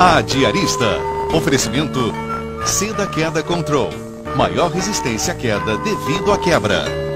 A Diarista. Oferecimento Seda Queda Control. Maior resistência à queda devido à quebra.